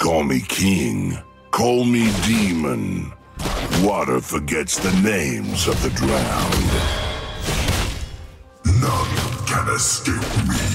Call me king. Call me demon. Water forgets the names of the drowned. None can escape me.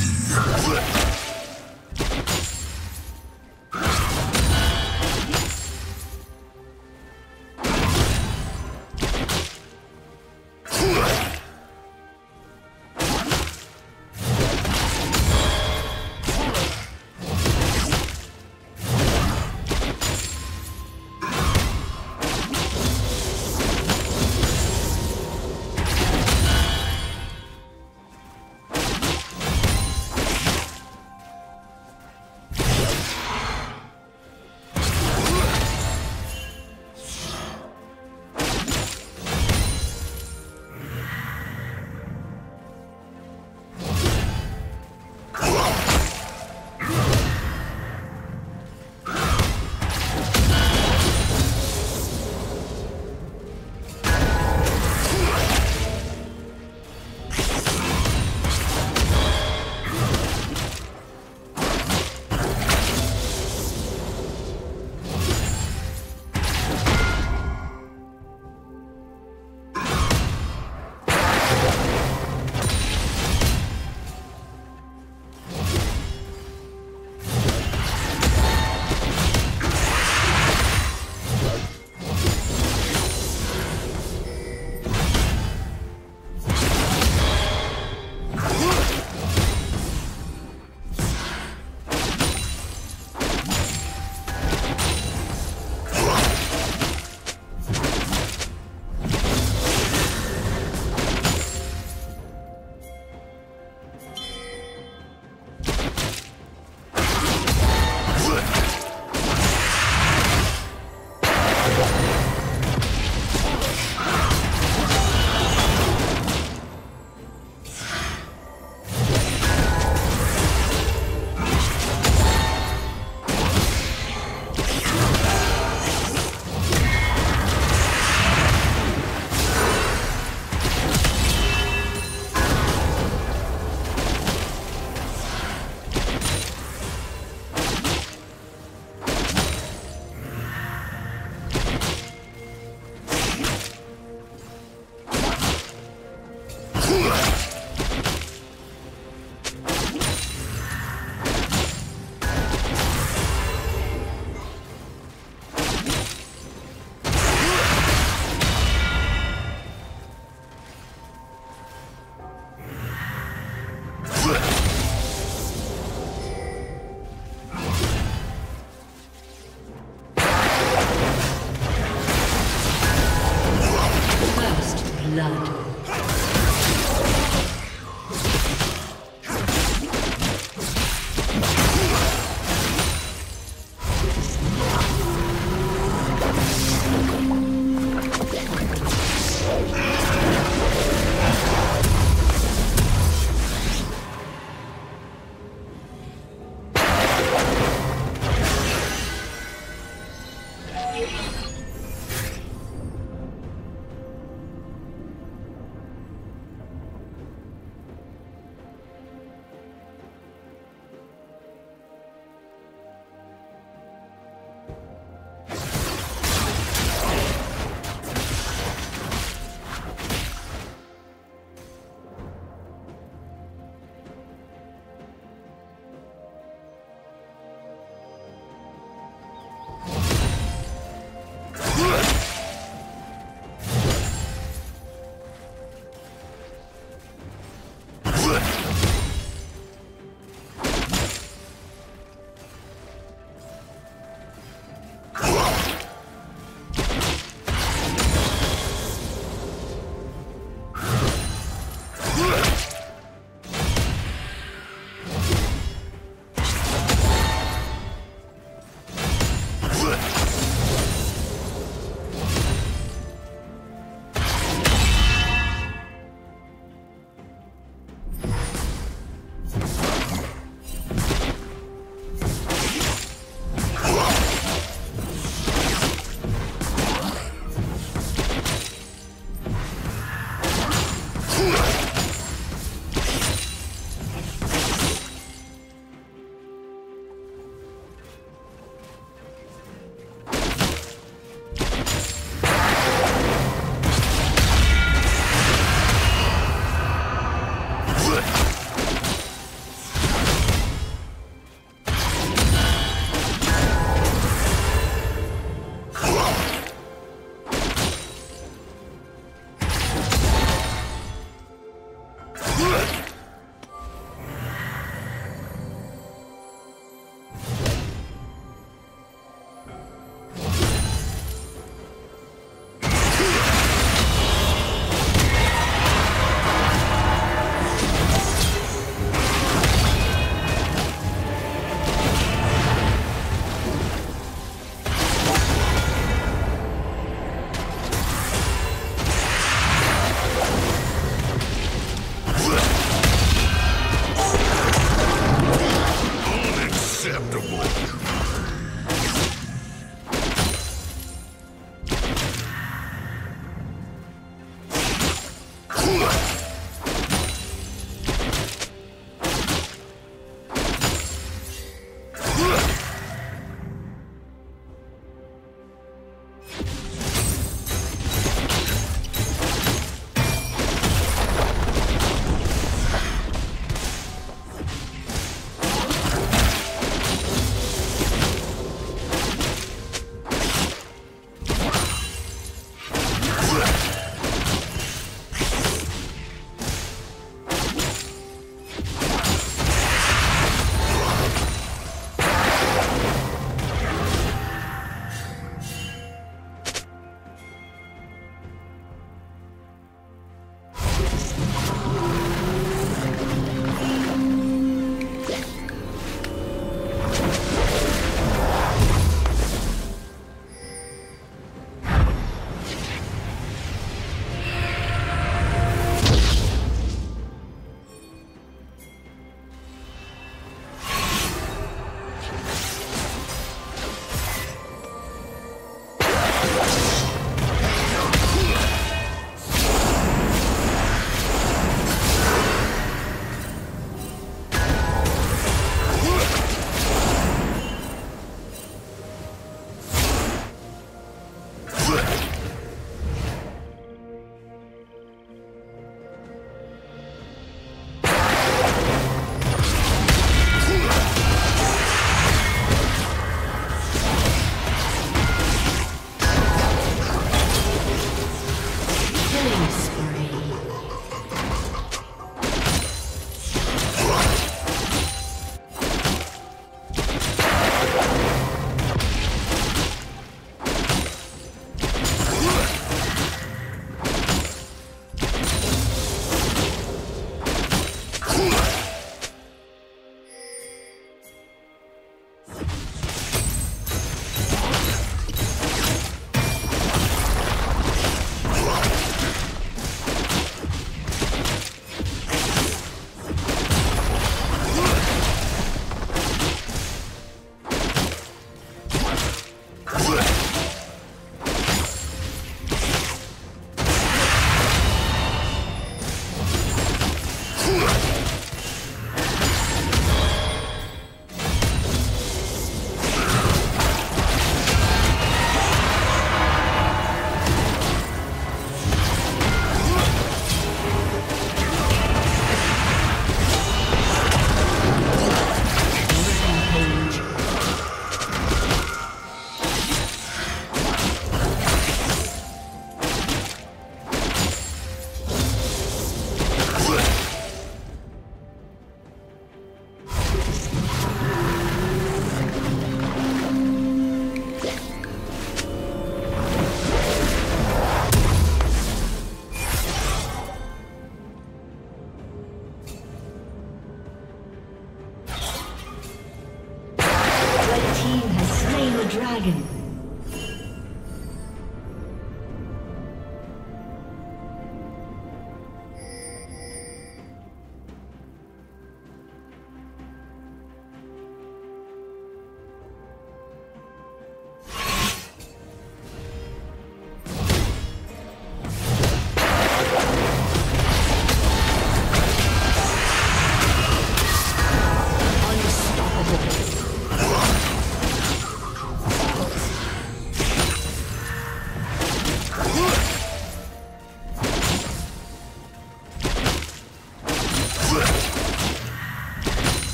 slain the dragon.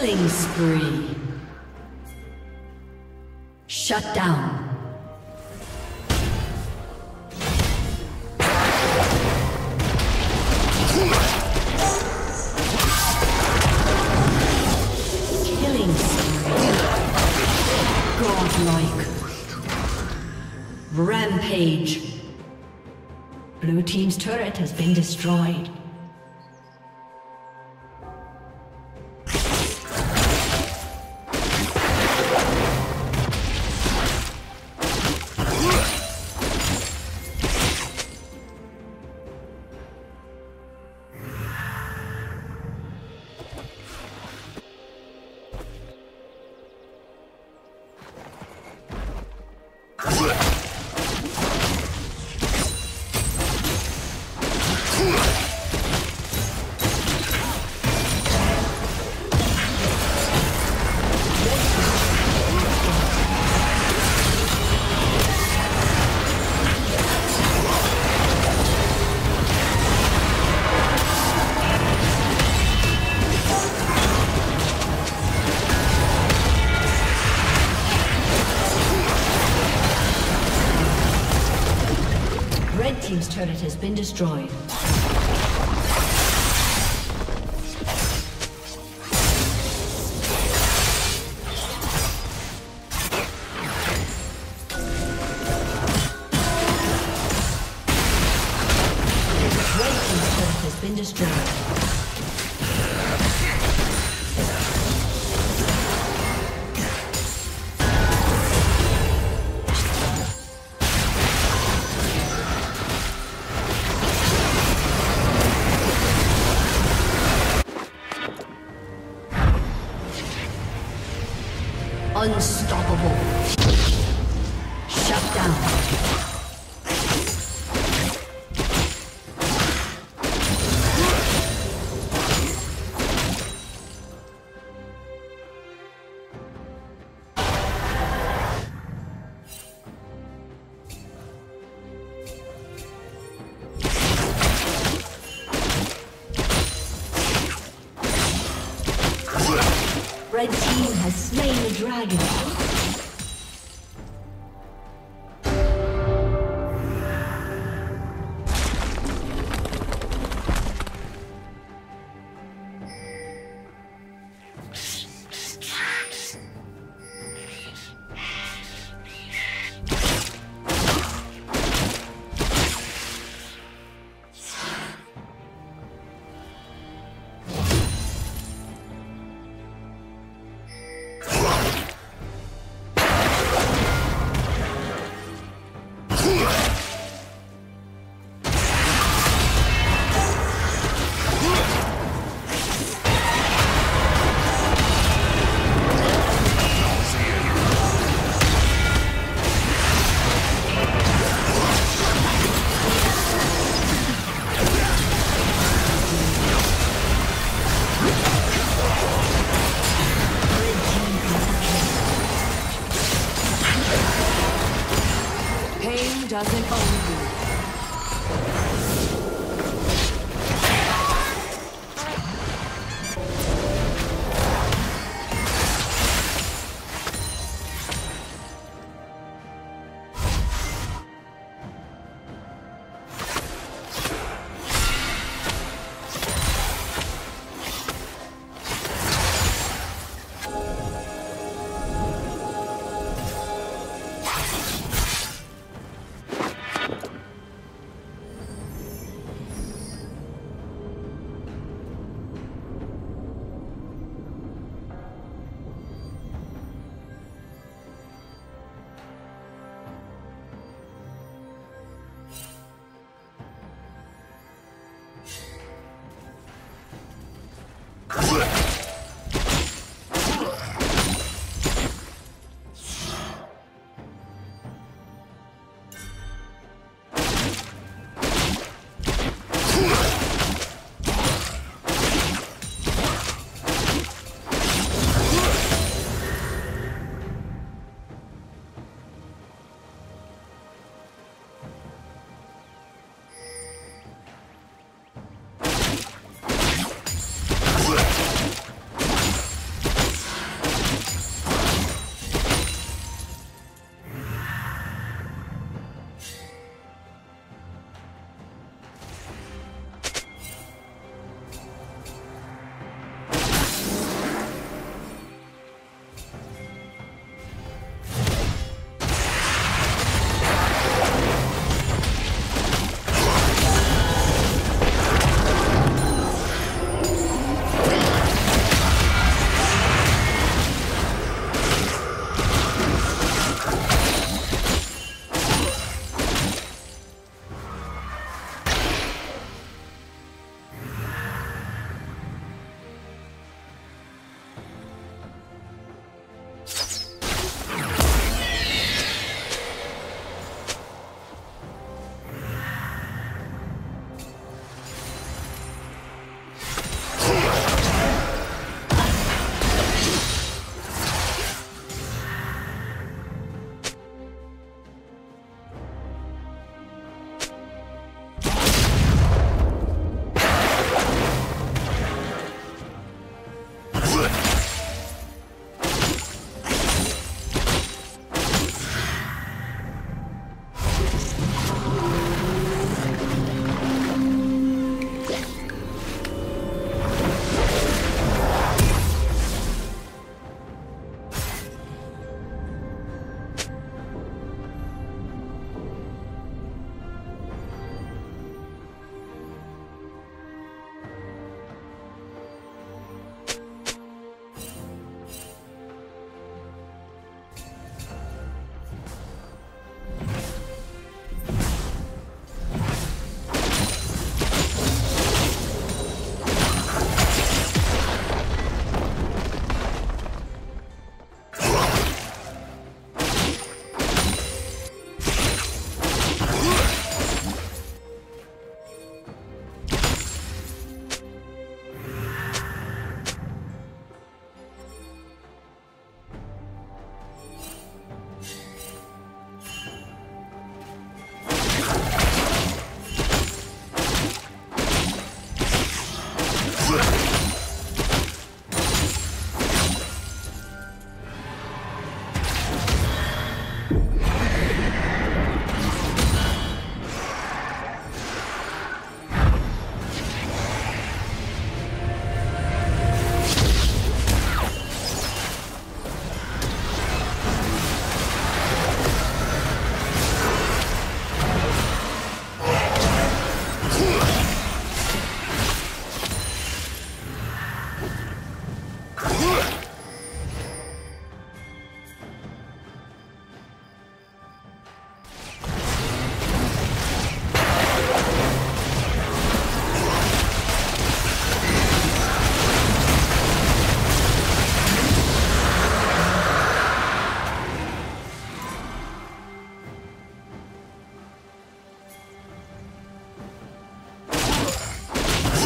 Killing spree. Shut down. Killing spree. Godlike. Rampage. Blue Team's turret has been destroyed. Destroyed. Dragon.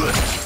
Excellent!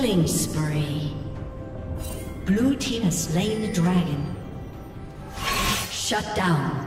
Killing spree. Blue team has slain the dragon. Shut down.